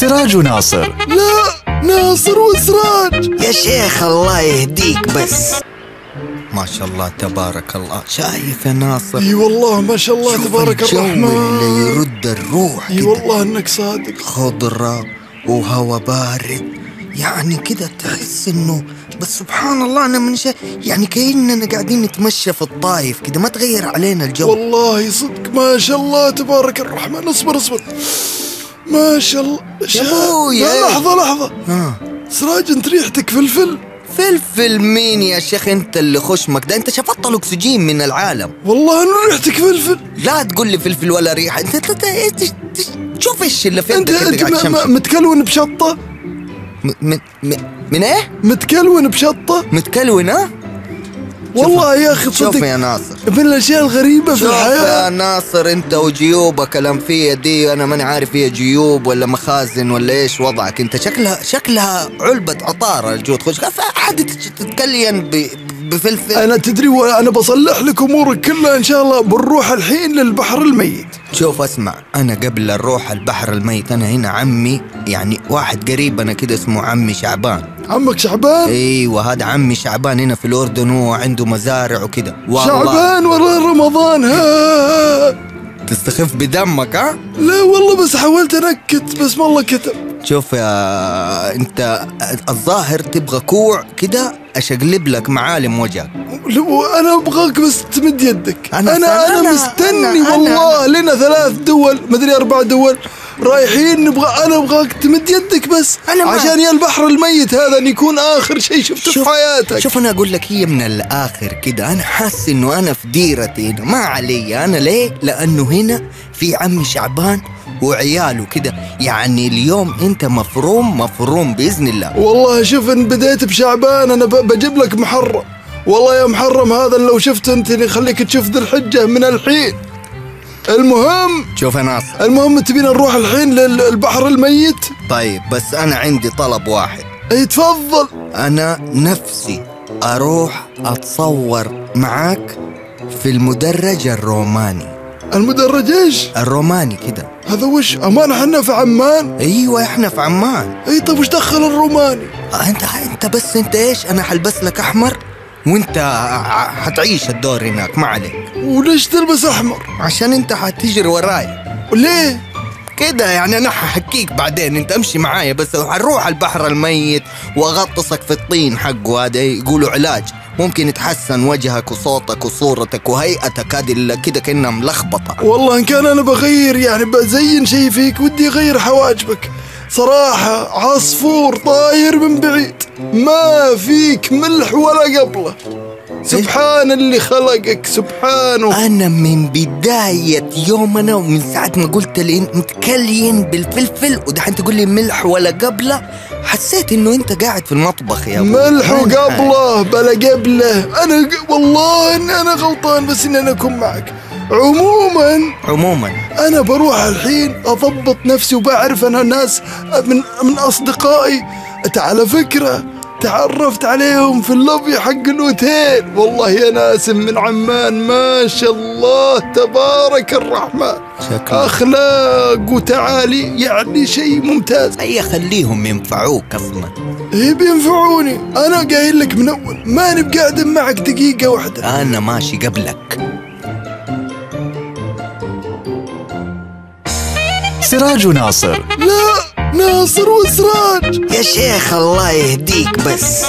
سراج ناصر لا ناصر وسراج. يا شيخ الله يهديك بس. ما شاء الله تبارك الله. شايف يا ناصر؟ إي والله ما شاء الله شوف تبارك الجو اللي الرحمن يرد الروح إي والله إنك صادق. خضرة وهوا بارد. يعني كده تحس إنه بس سبحان الله أنا من شيء يعني كأننا قاعدين نتمشى في الطايف كده. ما تغير علينا الجو. والله صدق ما شاء الله تبارك الرحمن. اصبر اصبر. ما شاء الله. شا- أبويا. لا لحظة لحظة. ها. سراج انت ريحتك فلفل فلفل مين يا شيخ انت اللي خشمك ده؟ انت شفطت الأكسجين من العالم. والله انه ريحتك فلفل. لا تقول لي فلفل ولا ريحة. انت شوف إيش اللي في انت انت متكلون بشطة؟ م- من من من إيه؟ متكلون بشطة؟ متكلون ها؟ والله يا أخي شوف تصدق يا ناصر. من الأشياء الغريبة في شوف يا ناصر أنت وجيوبك الانفيه دي أنا ماني عارف هي جيوب ولا مخازن ولا إيش وضعك. أنت شكلها شكلها علبة عطارة الجو تخش. عادي تتكلين ب- بفلفل. أنا تدري وأنا بصلح لك أمورك كلها إن شاء الله. بنروح الحين للبحر الميت. شوف اسمع أنا قبل أروح البحر الميت أنا هنا عمي يعني واحد قريب أنا كده اسمه عمي شعبان. عمك شعبان؟ أيوه هذا عمي شعبان هنا في الأردن وهو عنده مزارع وكده. شعبان ورا رمضان ها؟ تستخف بدمك ها؟ لا والله بس حاولت أنكت بس والله كتب. شوف يا أنت الظاهر تبغى كوع كده أشقلب لك معالم وجهك. لو أنا أبغاك بس تمد يدك. أنا أنا أنا, أنا أنا- مستني أنا- والله لنا ثلاث دول مدري أربع دول. رايحين نبغى أنا أبغاك تمد يدك بس. أنا ما- عشان يا البحر الميت هذا أن يكون آخر شيء شفته في حياتك. شوف أنا أقول لك هي من الآخر كده. أنا حاسس إنه أنا في ديرتي هنا ما علي. أنا ليه؟ لأنه هنا في عمي شعبان وعياله كده. يعني اليوم أنت مفروم مفروم بإذن الله. والله شوف إن بديت بشعبان أنا بجيب لك محرم. والله يا محرم هذا لو شفت أنت اللي يخليك تشوف ذي الحجة من الحين. المهم شوف يا ناصر. المهم تبينا نروح الحين للبحر الميت؟ طيب بس أنا عندي طلب واحد. إي تفضل. أنا نفسي أروح أتصور معاك في المدرج الروماني. المدرج إيش؟ الروماني كده. هذا وش أمان إحنا في عمان؟ أيوه إحنا في عمان. إي طيب وش دخل الروماني؟ أنت أنت بس أنت إيش؟ أنا حلبس لك أحمر؟ وانت حتعيش الدور هناك ما عليك. وليش تلبس أحمر؟ عشان انت حتجري وراي. ليه؟ كده يعني أنا ححكيك بعدين انت امشي معايا بس حنروح البحر الميت وأغطسك في الطين حقه هذا يقولوا علاج. ممكن يتحسن وجهك وصوتك وصورتك وهيئتك هذه كده كأنها ملخبطة. والله إن كان أنا بغير يعني بزين شيء فيك ودي اغير حواجبك. صراحة عصفور طاير من بعيد. ما فيك ملح ولا قبله. سبحان اللي خلقك سبحانه. أنا من بداية يومنا ومن ساعة ما قلت لي متكلين بالفلفل ودحين تقول لي ملح ولا قبلة حسيت إنه أنت قاعد في المطبخ يا ملح أنا. وقبلة بلا قبلة. أنا ق- والله ان أنا غلطان بس ان أنا أكون معك. عموما عموما. أنا بروح الحين أضبط نفسي وبعرف أنا ناس من من أصدقائي. على فكرة تعرفت عليهم في اللوبي حق الأوتيل. والله يا ناس من عمان ما شاء الله تبارك الرحمن. شكرا. أخلاق وتعالي يعني شيء ممتاز. هيا خليهم ينفعوك أصلا. إيه بينفعوني. أنا قايل لك من أول ماني بقاعد معك دقيقة واحدة. أنا ماشي قبلك. سراج ناصر لا ناصر وسراج. يا شيخ الله يهديك بس.